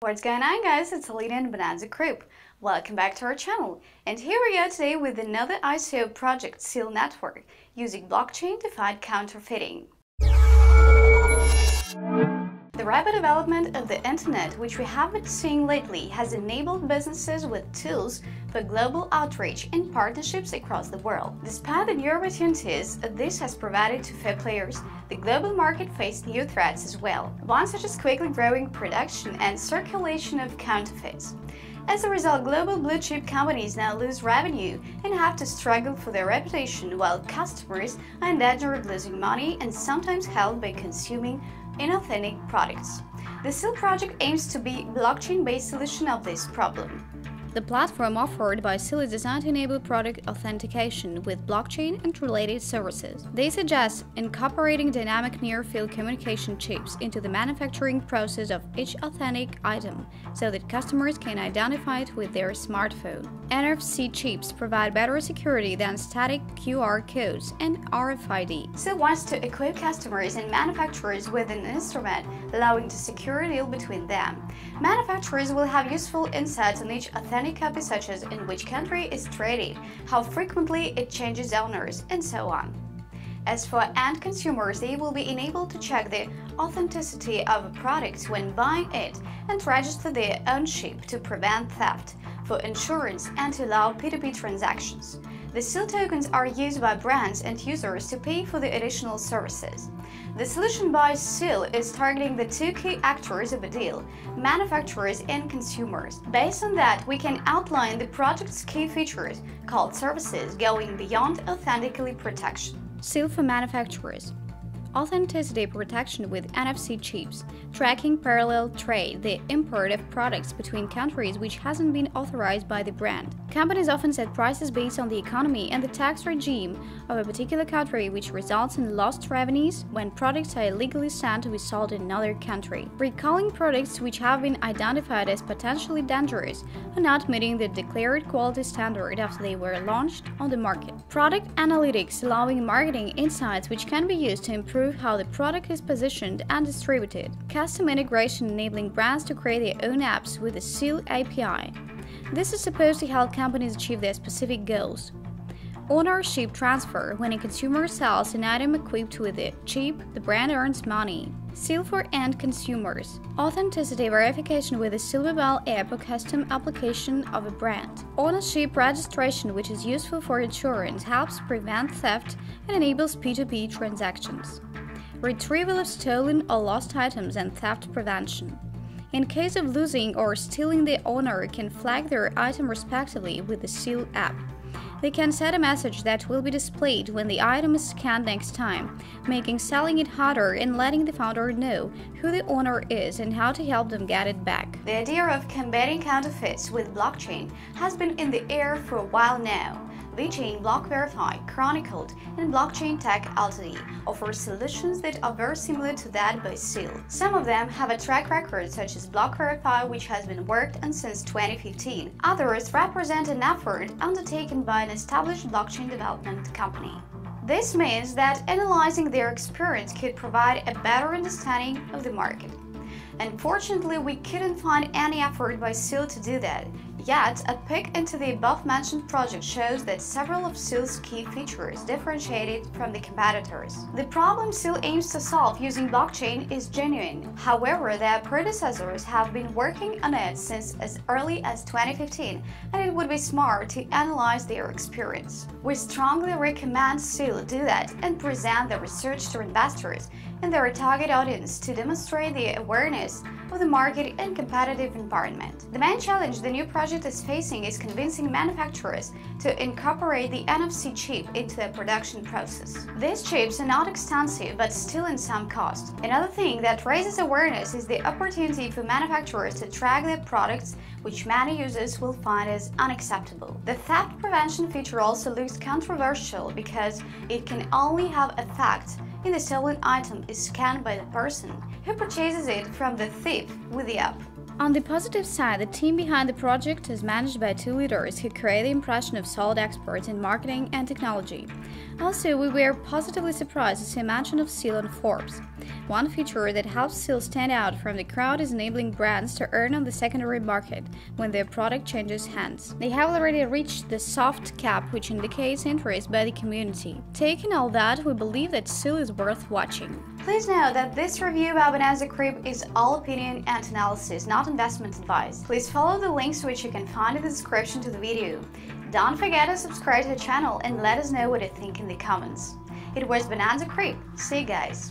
What's going on guys, it's Alina and Bonanza Group. Welcome back to our channel. And here we are today with another ICO project, Seal Network, using blockchain to fight counterfeiting. The rapid development of the internet, which we have been seeing lately, has enabled businesses with tools for global outreach and partnerships across the world. Despite the new opportunities this has provided to fair players, the global market faced new threats as well, one such as quickly growing production and circulation of counterfeits. As a result, global blue chip companies now lose revenue and have to struggle for their reputation, while customers are in danger of losing money and sometimes held by consuming inauthentic products. The Seal project aims to be blockchain-based solution of this problem. The platform offered by Seal is designed to enable product authentication with blockchain and related services. They suggest incorporating dynamic near-field communication chips into the manufacturing process of each authentic item so that customers can identify it with their smartphone. NFC chips provide better security than static QR codes and RFID. Seal wants to equip customers and manufacturers with an instrument allowing to secure a deal between them. Manufacturers will have useful insights on each authentic copies such as in which country it's traded, how frequently it changes owners, and so on. As for end consumers, they will be enabled to check the authenticity of a product when buying it and register their ownership to prevent theft, for insurance, and to allow P2P transactions. The seal tokens are used by brands and users to pay for the additional services. The solution by Seal is targeting the two key actors of a deal, manufacturers and consumers. Based on that, we can outline the project's key features, called services, going beyond authentically protection. Seal for manufacturers authenticity protection with NFC chips, tracking parallel trade, the import of products between countries which hasn't been authorized by the brand. Companies often set prices based on the economy and the tax regime of a particular country, which results in lost revenues when products are illegally sent to be sold in another country. Recalling products which have been identified as potentially dangerous or not meeting the declared quality standard after they were launched on the market. Product analytics allowing marketing insights which can be used to improve improve how the product is positioned and distributed. Custom integration enabling brands to create their own apps with the Seal API. This is supposed to help companies achieve their specific goals. Ownership transfer when a consumer sells an item equipped with a chip, the brand earns money. Seal for end consumers. Authenticity verification with a mobile app or custom application of a brand. Ownership registration, which is useful for insurance, helps prevent theft and enables P2P transactions retrieval of stolen or lost items, and theft prevention. In case of losing or stealing, the owner can flag their item respectively with the Seal app. They can set a message that will be displayed when the item is scanned next time, making selling it harder and letting the founder know who the owner is and how to help them get it back. The idea of combating counterfeits with blockchain has been in the air for a while now. VeChain BlockVerify, Chronicled, and Blockchain Tech Ltd offer solutions that are very similar to that by Seal. Some of them have a track record such as BlockVerify which has been worked on since 2015. Others represent an effort undertaken by an established blockchain development company. This means that analyzing their experience could provide a better understanding of the market. Unfortunately, we couldn't find any effort by Seal to do that, Yet, a peek into the above-mentioned project shows that several of Seal's key features differentiated from the competitors. The problem Seal aims to solve using blockchain is genuine. However, their predecessors have been working on it since as early as 2015, and it would be smart to analyze their experience. We strongly recommend Seal do that and present the research to investors and their target audience to demonstrate the awareness of the market and competitive environment. The main challenge the new project is facing is convincing manufacturers to incorporate the NFC chip into their production process. These chips are not extensive but still in some cost. Another thing that raises awareness is the opportunity for manufacturers to track their products which many users will find as unacceptable. The theft prevention feature also looks controversial because it can only have effect if the stolen item is scanned by the person who purchases it from the thief with the app. On the positive side, the team behind the project is managed by two leaders who create the impression of solid experts in marketing and technology. Also, we were positively surprised to see mention of Seal on Forbes. One feature that helps Seal stand out from the crowd is enabling brands to earn on the secondary market when their product changes hands. They have already reached the soft cap, which indicates interest by the community. Taking all that, we believe that Seal is worth watching. Please note that this review about Bonanza Kreep is all opinion and analysis, not investment advice. Please follow the links which you can find in the description to the video. Don't forget to subscribe to the channel and let us know what you think in the comments. It was Bonanza Kreep. See you guys.